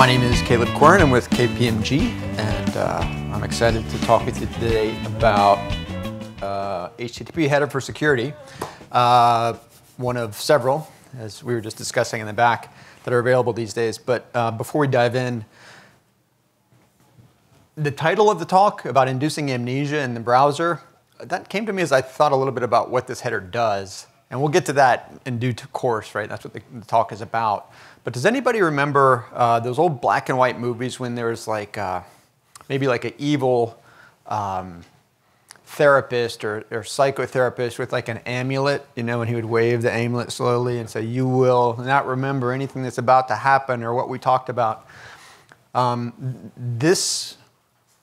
My name is Caleb Queern. I'm with KPMG, and uh, I'm excited to talk with you today about uh, HTTP header for security, uh, one of several, as we were just discussing in the back, that are available these days. But uh, before we dive in, the title of the talk about inducing amnesia in the browser, that came to me as I thought a little bit about what this header does. And we'll get to that in due course, right? That's what the, the talk is about. But does anybody remember uh, those old black and white movies when there was like uh, maybe like an evil um, therapist or, or, psychotherapist with like an amulet, you know, and he would wave the amulet slowly and say, You will not remember anything that's about to happen or what we talked about. Um, this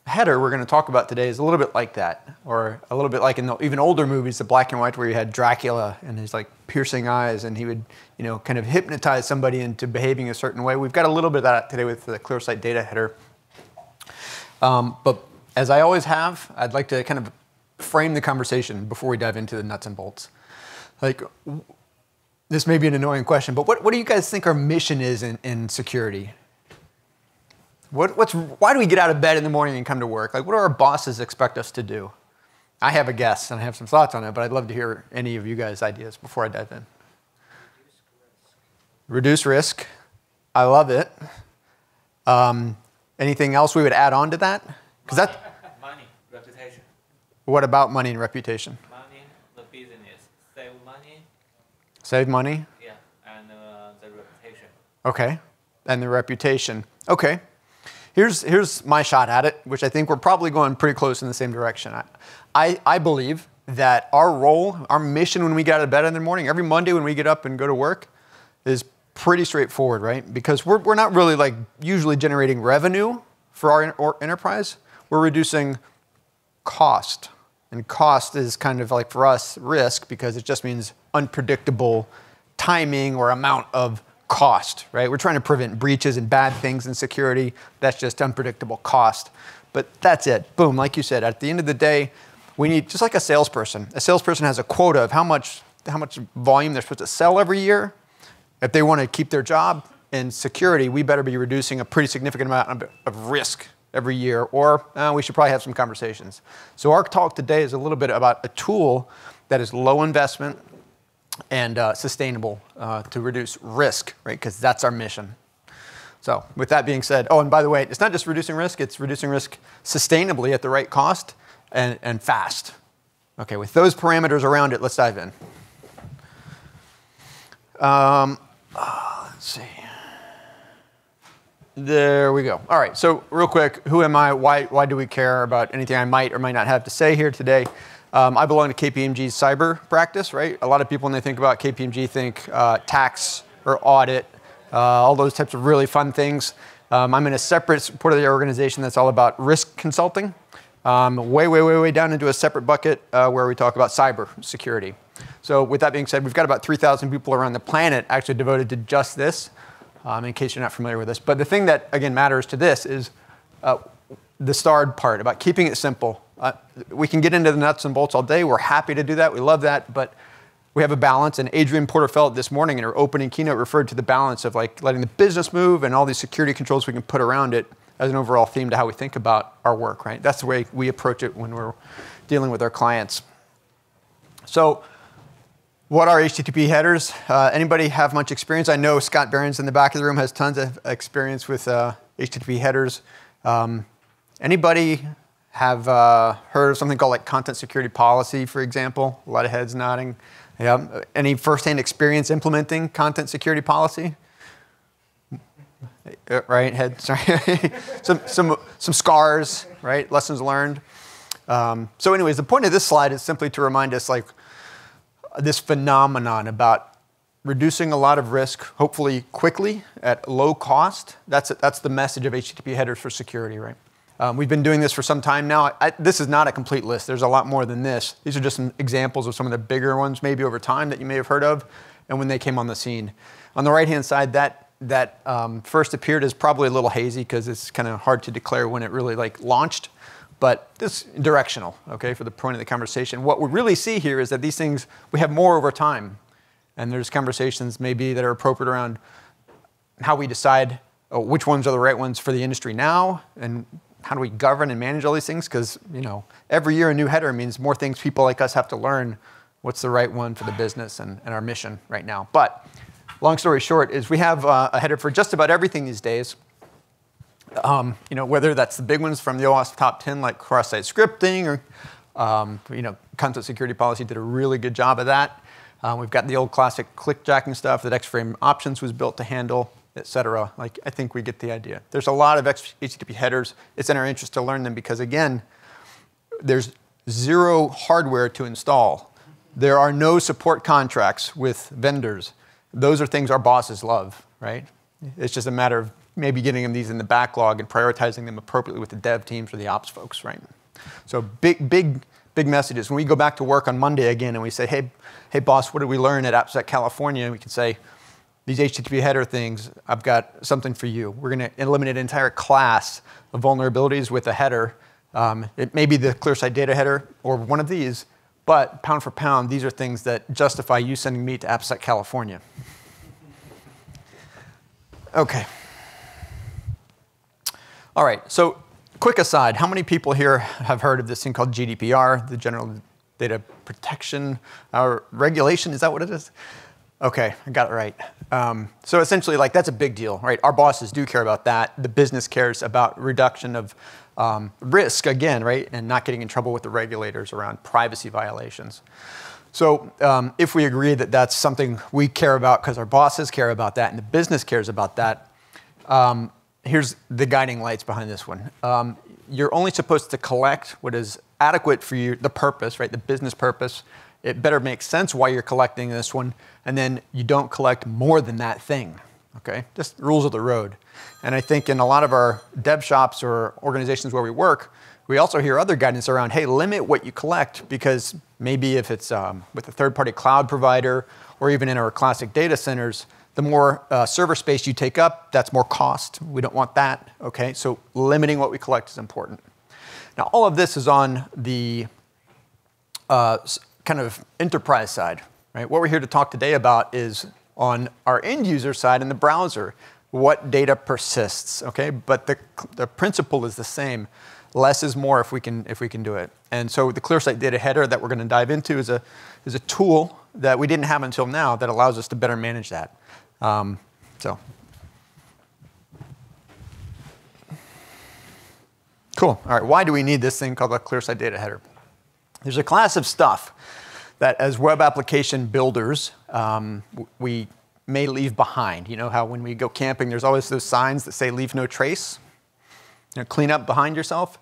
header we're going to talk about today is a little bit like that, or a little bit like in the even older movies, the black and white, where you had Dracula and his like piercing eyes, and he would, you know, kind of hypnotize somebody into behaving a certain way. We've got a little bit of that today with the Clear Site data header. Um, but as I always have, I'd like to kind of frame the conversation before we dive into the nuts and bolts. Like, this may be an annoying question, but what, what do you guys think our mission is in, in security? What, what's, why do we get out of bed in the morning and come to work? Like, what do our bosses expect us to do? I have a guess and I have some thoughts on it, but I'd love to hear any of you guys' ideas before I dive in. Reduce risk. Reduce risk. I love it. Um, anything else we would add on to that? Because that money, reputation. What about money and reputation? Money, the business, save money. Save money. Yeah, and uh, the reputation. Okay, and the reputation. Okay. Here's, here's my shot at it, which I think we're probably going pretty close in the same direction. I, I, I believe that our role, our mission when we get out of bed in the morning, every Monday when we get up and go to work, is pretty straightforward, right? Because we're, we're not really like usually generating revenue for our enterprise. We're reducing cost. And cost is kind of like for us risk because it just means unpredictable timing or amount of cost, right? We're trying to prevent breaches and bad things in security. That's just unpredictable cost. But that's it. Boom, like you said, at the end of the day, we need just like a salesperson. A salesperson has a quota of how much how much volume they're supposed to sell every year. If they want to keep their job in security, we better be reducing a pretty significant amount of, risk every year, or uh, we should probably have some conversations. So our talk today is a little bit about a tool that is low investment, and uh, sustainable uh, to reduce risk, right? Because that's our mission. So, with that being said, oh, and by the way, it's not just reducing risk, it's reducing risk sustainably at the right cost and, and fast. Okay, with those parameters around it, let's dive in. Um, uh, let's see. There we go. All right, so real quick, who am I? Why, why do we care about anything I might or might not have to say here today? Um, I belong to KPMG's cyber practice, right? A lot of people, when they think about KPMG, think uh, tax or audit, uh, all those types of really fun things. Um, I'm in a separate part of the organization that's all about risk consulting, um, way, way, way, way down into a separate bucket uh, where we talk about cyber security. So, with that being said, we've got about 3,000 people around the planet actually devoted to just this, um, in case you're not familiar with this. But the thing that, again, matters to this is uh, the starred part about keeping it simple uh, we can get into the nuts and bolts all day. We're happy to do that. We love that. But we have a balance. And Adrienne Porter Felt this morning in her opening keynote referred to the balance of like letting the business move and all these security controls we can put around it as an overall theme to how we think about our work, right? That's the way we approach it when we're dealing with our clients. So, what are HTTP headers? Uh, anybody have much experience? I know Scott Behrens in the back of the room has tons of experience with uh, HTTP headers. Um, anybody have uh, heard of something called like content security policy, for example. A lot of heads nodding. Yeah. Any firsthand experience implementing content security policy? Uh, right, head. Sorry. some some some scars. Right, lessons learned. Um, so, anyways, the point of this slide is simply to remind us like this phenomenon about reducing a lot of risk, hopefully quickly at low cost. That's that's the message of HTTP headers for security, right? Um, we've been doing this for some time now. I, this is not a complete list. There's a lot more than this. These are just some examples of some of the bigger ones, maybe over time, that you may have heard of, and when they came on the scene. On the right-hand side, that that um, first appeared is probably a little hazy because it's kind of hard to declare when it really like launched. But this directional, okay, for the point of the conversation. What we really see here is that these things we have more over time, and there's conversations maybe that are appropriate around how we decide uh, which ones are the right ones for the industry now, and how do we govern and manage all these things? Because you know, every year a new header means more things people like us have to learn. What's the right one for the business and, and our mission right now? But long story short is we have uh, a header for just about everything these days. Um, you know, whether that's the big ones from the OWASP top 10, like cross-site scripting, or um, you know, content security policy did a really good job of that. Um, we've got the old classic clickjacking stuff that X-Frame-Options was built to handle, et cetera. Like, I think we get the idea. There's a lot of HTTP headers. It's in our interest to learn them because, again, there's zero hardware to install. There are no support contracts with vendors. Those are things our bosses love, right? It's just a matter of maybe getting them these in the backlog and prioritizing them appropriately with the dev teams or the ops folks, right? So big, big, big messages. When we go back to work on Monday again and we say, hey, hey boss, what did we learn at AppSec California? We can say, these HTTP header things, I've got something for you. We're going to eliminate an entire class of vulnerabilities with a header. Um, it may be the Clear Site data header or one of these, but pound for pound, these are things that justify you sending me to AppSec California. Okay. All right, so quick aside, how many people here have heard of this thing called GDPR, the General Data Protection uh, Regulation? Is that what it is? Okay, I got it right. Um, so essentially, like that's a big deal, right? Our bosses do care about that. The business cares about reduction of um, risk again, right, and not getting in trouble with the regulators around privacy violations. So um, if we agree that that's something we care about because our bosses care about that and the business cares about that, um, here's the guiding lights behind this one. Um, you're only supposed to collect what is adequate for you, the purpose, right? The business purpose. It better makes sense why you're collecting this one, and then you don't collect more than that thing. Okay, just rules of the road. And I think in a lot of our dev shops or organizations where we work, we also hear other guidance around, hey, limit what you collect because maybe if it's um, with a third-party cloud provider or even in our classic data centers, the more uh, server space you take up, that's more cost. We don't want that, okay? So limiting what we collect is important. Now, all of this is on the uh, kind of enterprise side, right? What we're here to talk today about is on our end user side in the browser, what data persists, okay? But the, the principle is the same. Less is more if we can, if we can do it. And so the Clear Site data header that we're going to dive into is a, is a tool that we didn't have until now that allows us to better manage that. Um, so. Cool. All right. Why do we need this thing called a Clear Site data header? There's a class of stuff that, as web application builders, um, we may leave behind. You know how when we go camping, there's always those signs that say "Leave no trace." You know, clean up behind yourself.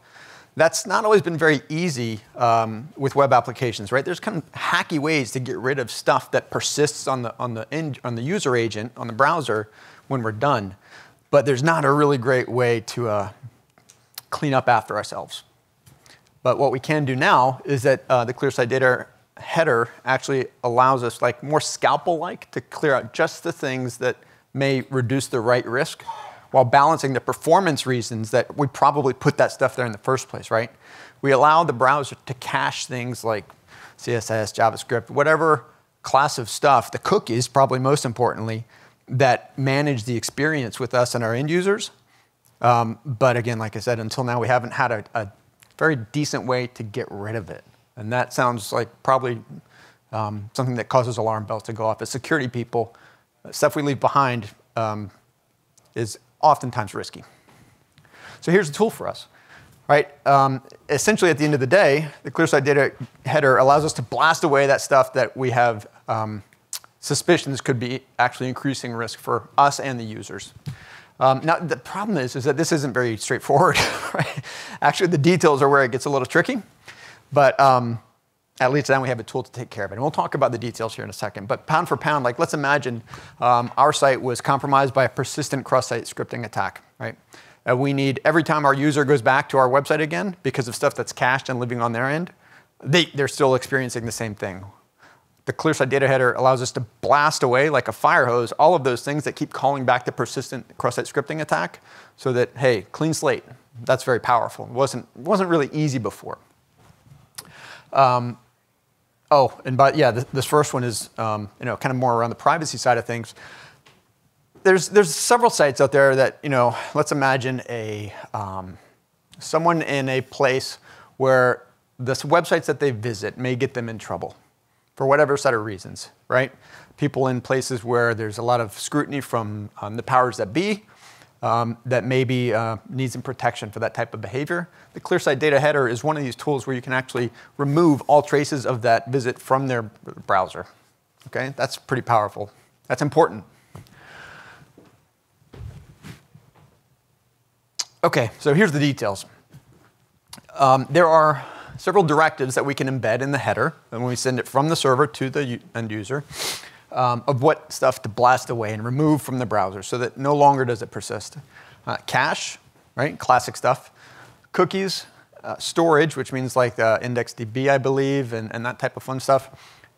That's not always been very easy um, with web applications, right? There's kind of hacky ways to get rid of stuff that persists on the, on, the end, on the user agent, on the browser, when we're done. But there's not a really great way to uh, clean up after ourselves. But what we can do now is that uh, the Clear Site data header actually allows us, like more scalpel-like, to clear out just the things that may reduce the right risk while balancing the performance reasons that we probably put that stuff there in the first place, right? We allow the browser to cache things like CSS, JavaScript, whatever class of stuff, the cookies, probably most importantly, that manage the experience with us and our end users. Um, but again, like I said, until now, we haven't had a, a, very decent way to get rid of it. And that sounds like probably um, something that causes alarm bells to go off. As security people, stuff we leave behind um, is oftentimes risky. So here's a tool for us. Right? Um, essentially, at the end of the day, the Clear Site data header allows us to blast away that stuff that we have um, suspicions could be actually increasing risk for us and the users. Um, now, the problem is, is that this isn't very straightforward. Right? Actually, the details are where it gets a little tricky. But um, at least then we have a tool to take care of it. And we'll talk about the details here in a second. But pound for pound, like let's imagine um, our site was compromised by a persistent cross-site scripting attack, right? Uh, we need, every time our user goes back to our website again, because of stuff that's cached and living on their end, they, they're still experiencing the same thing. The Clear Site data header allows us to blast away like a fire hose all of those things that keep calling back the persistent cross-site scripting attack so that, hey, clean slate. That's very powerful. It wasn't, wasn't really easy before. Um, Oh, and but yeah, this, this first one is um, you know kind of more around the privacy side of things. there's there's several sites out there that you know. Let's imagine a um, someone in a place where the websites that they visit may get them in trouble for whatever set of reasons, right? People in places where there's a lot of scrutiny from um, the powers that be um, that maybe uh, needs some protection for that type of behavior. The Clear Site data header is one of these tools where you can actually remove all traces of that visit from their browser. Okay, that's pretty powerful. That's important. Okay, so here's the details. Um, there are several directives that we can embed in the header and when we send it from the server to the end user um, of what stuff to blast away and remove from the browser so that no longer does it persist. Uh, cache, right, classic stuff. Cookies, uh, storage, which means like uh, IndexedDB, I believe, and, and that type of fun stuff.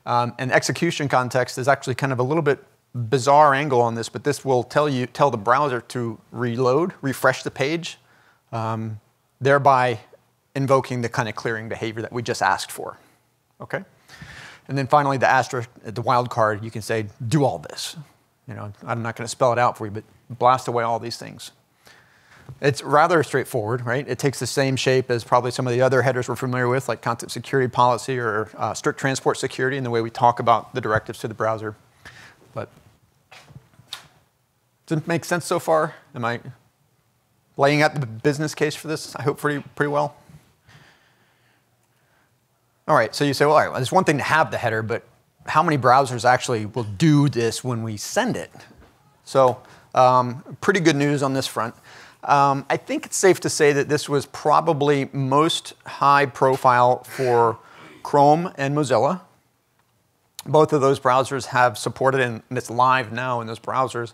Um, and execution context is actually kind of a little bit bizarre angle on this, but this will tell you tell the browser to reload, refresh the page, um, thereby invoking the kind of clearing behavior that we just asked for. Okay? And then finally, the asterisk, the wildcard, you can say, do all this. You know, I'm not going to spell it out for you, but blast away all these things. It's rather straightforward, right? It takes the same shape as probably some of the other headers we're familiar with, like content security policy or uh, strict transport security, in the way we talk about the directives to the browser. But does it make sense so far? Am I laying out the business case for this? I hope pretty pretty well. All right, so you say, well, all right, it's one thing to have the header, but how many browsers actually will do this when we send it? So um, pretty good news on this front. Um, I think it's safe to say that this was probably most high profile for Chrome and Mozilla. Both of those browsers have supported, and it's live now in those browsers.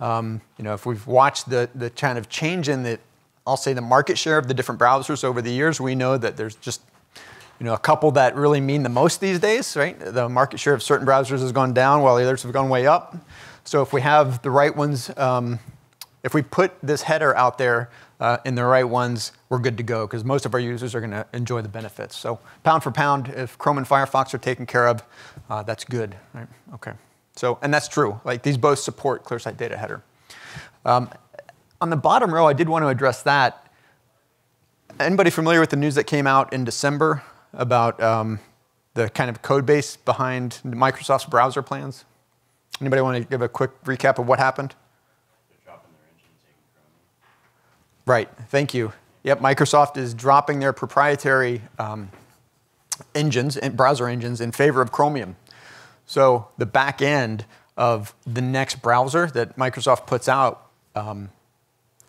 Um, you know, if we've watched the, the kind of change in the, I'll say the market share of the different browsers over the years, we know that there's just you know, a couple that really mean the most these days, right? The market share of certain browsers has gone down while the others have gone way up. So if we have the right ones, um, if we put this header out there uh, in the right ones, we're good to go because most of our users are going to enjoy the benefits. So pound for pound, if Chrome and Firefox are taken care of, uh, that's good. Right? Okay. So, and that's true. Like these both support Clear Site data header. Um, on the bottom row, I did want to address that. Anybody familiar with the news that came out in December about um, the kind of code base behind Microsoft's browser plans? Anybody want to give a quick recap of what happened? Right, thank you. Yep, Microsoft is dropping their proprietary um, engines, browser engines, in favor of Chromium. So the back end of the next browser that Microsoft puts out um,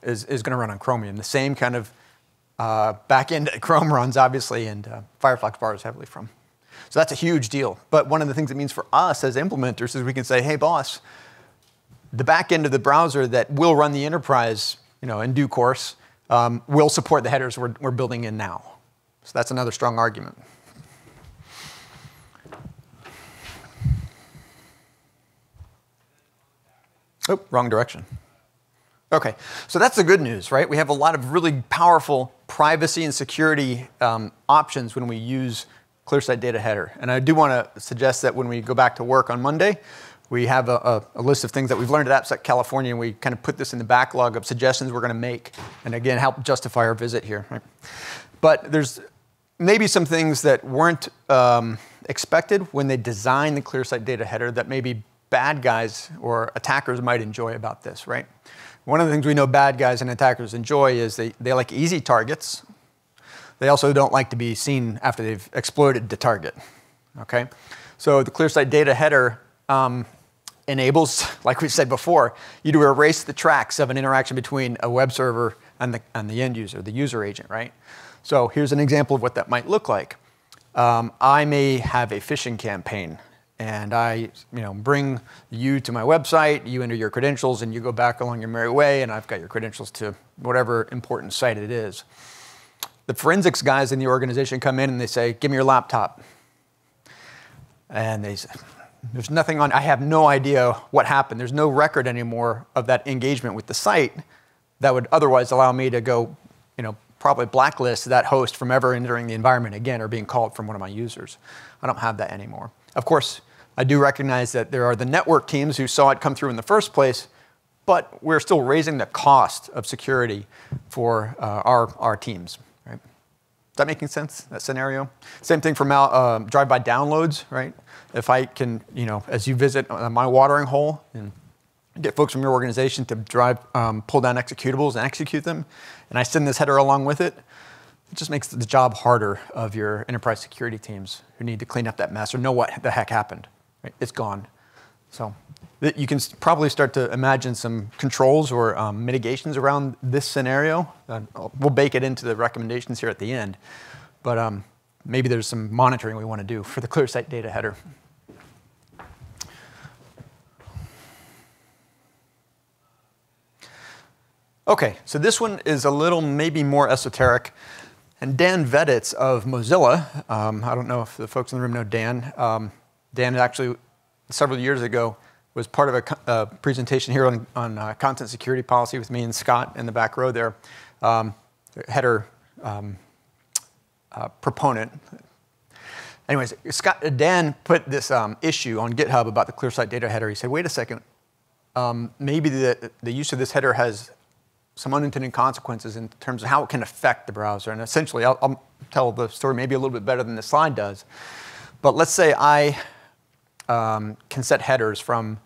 is, is going to run on Chromium. The same kind of uh, back end Chrome runs, obviously, and uh, Firefox borrows heavily from. So that's a huge deal. But one of the things it means for us as implementers is we can say, hey, boss, the back end of the browser that will run the enterprise you know, in due course um, will support the headers we're, we're building in now. So that's another strong argument. Oh, wrong direction. Okay, so that's the good news, right? We have a lot of really powerful privacy and security um, options when we use Clear Site Data Header. And I do want to suggest that when we go back to work on Monday, we have a, a, list of things that we've learned at AppSec California, and we kind of put this in the backlog of suggestions we're going to make, and again, help justify our visit here. Right? But there's maybe some things that weren't um, expected when they designed the Clear Site Data Header that maybe bad guys or attackers might enjoy about this, right? One of the things we know bad guys and attackers enjoy is they, they like easy targets. They also don't like to be seen after they've exploited the target. Okay? So the Clear Site data header um, enables, like we said before, you to erase the tracks of an interaction between a web server and the, and the end user, the user agent, right? So here's an example of what that might look like. Um, I may have a phishing campaign and I, you know, bring you to my website, you enter your credentials, and you go back along your merry way, and I've got your credentials to whatever important site it is. The forensics guys in the organization come in and they say, give me your laptop. And they say, there's nothing on, I have no idea what happened. There's no record anymore of that engagement with the site that would otherwise allow me to go, you know, probably blacklist that host from ever entering the environment again or being called from one of my users. I don't have that anymore. Of course, I do recognize that there are the network teams who saw it come through in the first place, but we're still raising the cost of security for uh, our, our teams, right? Is that making sense, that scenario? Same thing for mal, uh, drive-by downloads, right? If I can, you know, as you visit uh, my watering hole and get folks from your organization to drive, um, pull down executables and execute them, and I send this header along with it, it just makes the job harder of your enterprise security teams who need to clean up that mess or know what the heck happened. It's gone. So you can probably start to imagine some controls or um, mitigations around this scenario. Uh, we'll bake it into the recommendations here at the end. But um, maybe there's some monitoring we want to do for the Clear Site data header. Okay, so this one is a little maybe more esoteric. And Dan Veditz of Mozilla, um, I don't know if the folks in the room know Dan. Dan actually, several years ago, was part of a, presentation here on, on uh, content security policy with me and Scott in the back row there. Um, header um, uh, proponent. Anyways, Scott, Dan put this um, issue on GitHub about the Clear Site data header. He said, wait a second, um, maybe the, the use of this header has some unintended consequences in terms of how it can affect the browser. And essentially, I'll, I'll, tell the story maybe a little bit better than the slide does. But let's say I um, can set headers from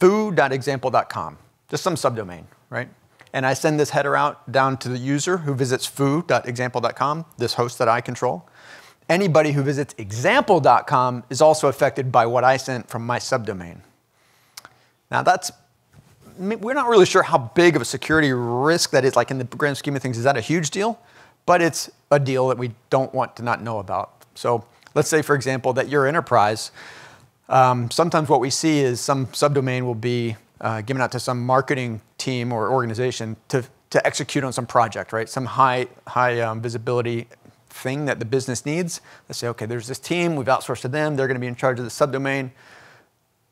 foo.example.com, just some subdomain, right? And I send this header out down to the user who visits foo.example.com, this host that I control. Anybody who visits example.com is also affected by what I sent from my subdomain. Now that's we're not really sure how big of a security risk that is. Like in the grand scheme of things, is that a huge deal? But it's a deal that we don't want to not know about. So let's say, for example, that your enterprise, um, sometimes what we see is some subdomain will be uh, given out to some marketing team or organization to, to execute on some project, right? Some high, high um, visibility thing that the business needs. Let's say, okay, there's this team, we've outsourced to them, they're going to be in charge of the subdomain.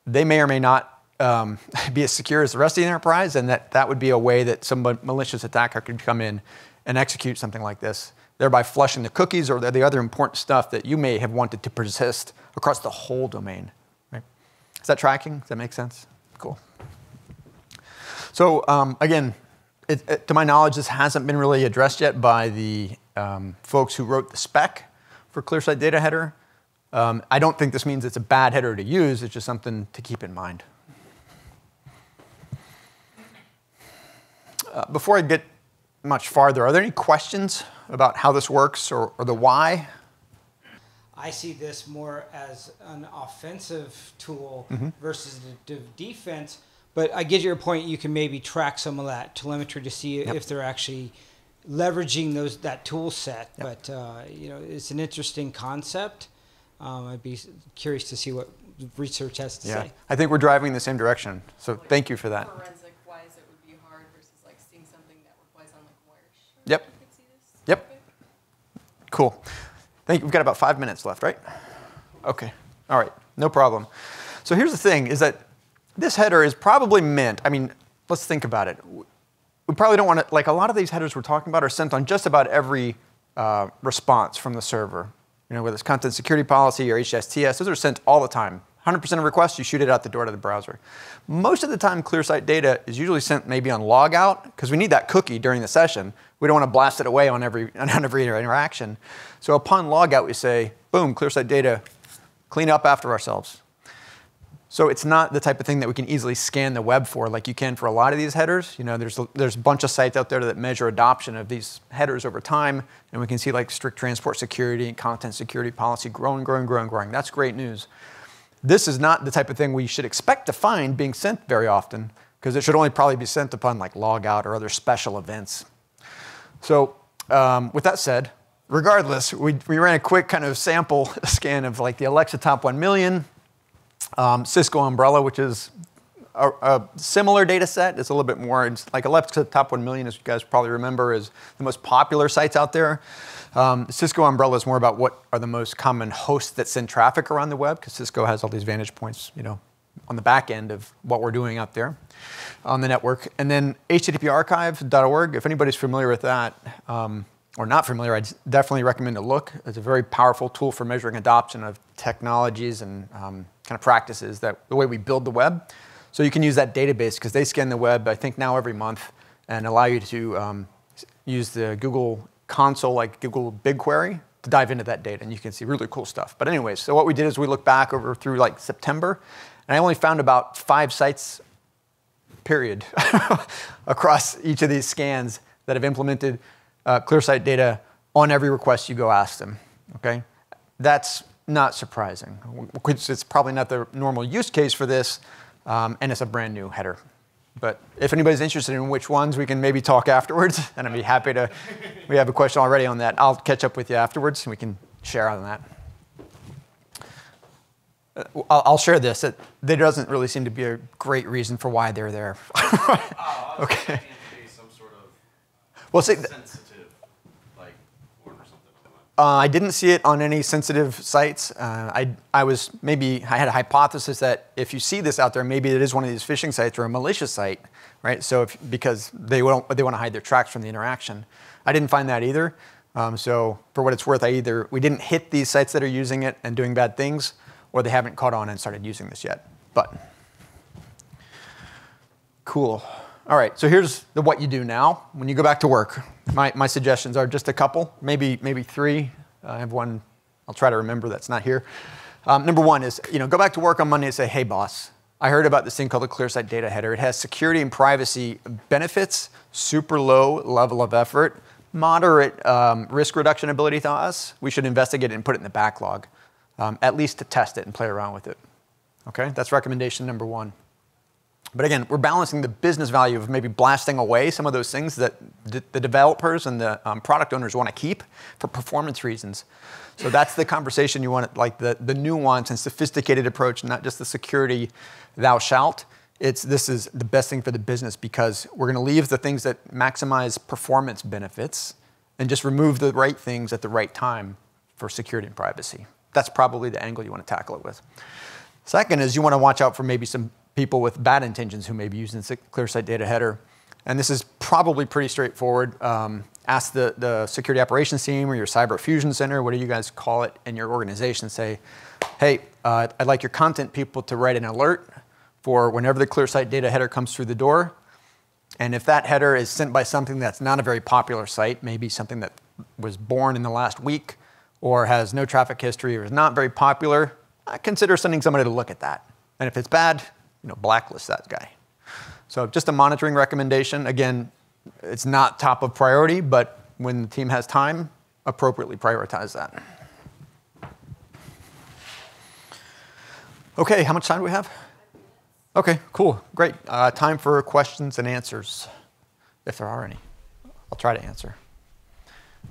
They may or may not um, be as secure as the rest of the enterprise, and that that would be a way that some malicious attacker could come in and execute something like this, thereby flushing the cookies or the other important stuff that you may have wanted to persist across the whole domain. Is that tracking? Does that make sense? Cool. So um, again, it, it, to my knowledge, this hasn't been really addressed yet by the um, folks who wrote the spec for Clear Site Data Header. Um, I don't think this means it's a bad header to use. It's just something to keep in mind. Uh, before I get much farther, are there any questions about how this works or, or the why? I see this more as an offensive tool mm-hmm. versus the defense. But I get your point. You can maybe track some of that telemetry to see yep. if they're actually leveraging those that tool set. Yep. But uh, you know, it's an interesting concept. Um, I'd be curious to see what research has to yeah. say. I think we're driving in the same direction. So thank you for that. Forensic wise, it would be hard versus like seeing something network wise on like wire. Yep. Yep. Cool. Thank you. We've got about five minutes left, right? Okay. All right. No problem. So here's the thing: is that this header is probably meant. I mean, let's think about it. We probably don't want to like a lot of these headers we're talking about are sent on just about every uh, response from the server. You know, whether it's content security policy or HSTS, those are sent all the time. 100% of requests, you shoot it out the door to the browser. Most of the time, Clear Site data is usually sent maybe on logout, because we need that cookie during the session. We don't want to blast it away on every, on every interaction. So upon logout, we say, boom, Clear Site data, clean up after ourselves. So it's not the type of thing that we can easily scan the web for like you can for a lot of these headers. You know, there's, there's a bunch of sites out there that measure adoption of these headers over time, and we can see like strict transport security and content security policy growing, growing, growing, growing. That's great news. This is not the type of thing we should expect to find being sent very often, because it should only probably be sent upon like logout or other special events. So um, with that said, regardless, we, we ran a quick kind of sample scan of like the Alexa Top 1 Million, um, Cisco Umbrella, which is a, a, similar data set. It's a little bit more, it's like Alexa Top 1 Million, as you guys probably remember, is the most popular sites out there. Um, Cisco Umbrella is more about what are the most common hosts that send traffic around the web, because Cisco has all these vantage points, you know, on the back end of what we're doing out there on the network. And then httparchive.org, if anybody's familiar with that, um, or not familiar, I'd definitely recommend a look. It's a very powerful tool for measuring adoption of technologies and um, kind of practices that the way we build the web. So you can use that database because they scan the web, I think now every month, and allow you to um, use the Google console, like Google BigQuery, to dive into that data, and you can see really cool stuff. But anyways, so what we did is we looked back over through like September, and I only found about five sites, period, across each of these scans that have implemented uh, Clear Site data on every request you go ask them. Okay, that's not surprising. It's probably not the normal use case for this, um, and it's a brand new header. But if anybody's interested in which ones, we can maybe talk afterwards, and I'd be happy to. We have a question already on that. I'll catch up with you afterwards, and we can share on that. Uh, I'll, share this. That there doesn't really seem to be a great reason for why they're there. Oh, Okay. thinking it'd be some sort of well, see, th- sensitive, like, warn or something. like Uh, I didn't see it on any sensitive sites. Uh, I, I was maybe I had a hypothesis that if you see this out there, maybe it is one of these phishing sites or a malicious site, right? So if, because they want they want to hide their tracks from the interaction. I didn't find that either. Um, so for what it's worth, I either we didn't hit these sites that are using it and doing bad things, or they haven't caught on and started using this yet. But cool. All right, so here's the what you do now when you go back to work. My, my suggestions are just a couple, maybe maybe three. I have one. I'll try to remember that's not here. Um, number one is you know go back to work on Monday and say, hey boss, I heard about this thing called the Clear Site data header. It has security and privacy benefits, super low level of effort, moderate um, risk reduction ability to us. We should investigate it and put it in the backlog, um, at least to test it and play around with it. Okay, that's recommendation number one. But again, we're balancing the business value of maybe blasting away some of those things that the developers and the um, product owners want to keep for performance reasons. So that's the conversation you want, like the, the nuance and sophisticated approach, not just the security thou shalt. It's this is the best thing for the business because we're going to leave the things that maximize performance benefits and just remove the right things at the right time for security and privacy. That's probably the angle you want to tackle it with. Second is you want to watch out for maybe some people with bad intentions who may be using the Clear Site data header. And this is probably pretty straightforward. Um, ask the, the security operations team or your cyber fusion center, what do you guys call it in your organization, say, hey, uh, I'd like your content people to write an alert for whenever the Clear Site data header comes through the door. And if that header is sent by something that's not a very popular site, maybe something that was born in the last week or has no traffic history or is not very popular, uh, consider sending somebody to look at that. And if it's bad, you know, blacklist that guy. So just a monitoring recommendation. Again, it's not top of priority, but when the team has time, appropriately prioritize that. Okay, how much time do we have? Okay, cool, great. Uh, time for questions and answers, if there are any. I'll try to answer.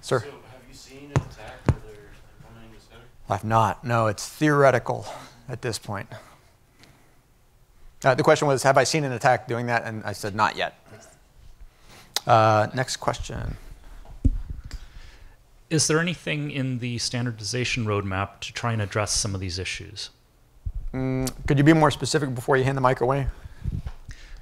Sir? So, have you seen an attack where they're implementing this header? I've not. No, it's theoretical at this point. Uh, the question was, have I seen an attack doing that? And I said, not yet. Uh, next question. Is there anything in the standardization roadmap to try and address some of these issues? Mm, could you be more specific before you hand the mic away?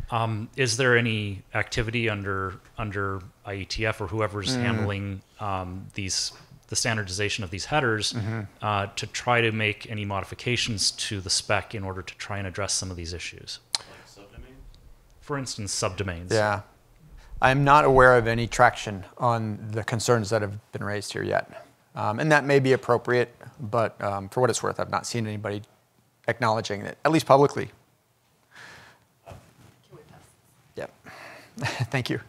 Um, is there any activity under under IETF or whoever's handling um, these the standardization of these headers uh, to try to make any modifications to the spec in order to try and address some of these issues? Like? For instance, subdomains. Yeah. I'm not aware of any traction on the concerns that have been raised here yet. Um, and that may be appropriate, but um, for what it's worth, I've not seen anybody acknowledging it, at least publicly. Yep. Thank you.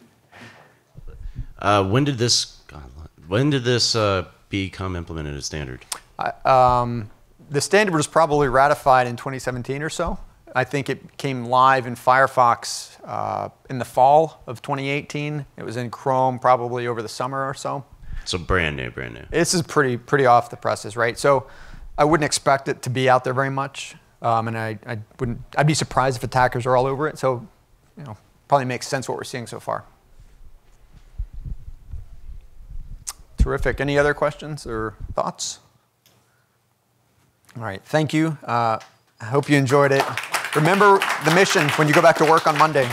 Uh, when did this? God, when did this uh, become implemented as standard? I- um, the standard was probably ratified in 2017 or so. I think it came live in Firefox uh, in the fall of 2018. It was in Chrome probably over the summer or so. So brand new, brand new. This is pretty pretty off the presses, right? So I wouldn't expect it to be out there very much, um, and I, I wouldn't. I'd be surprised if attackers are all over it. So, you know, probably makes sense what we're seeing so far. Terrific. Any other questions or thoughts? All right. Thank you. Uh, I hope you enjoyed it. Remember the mission when you go back to work on Monday.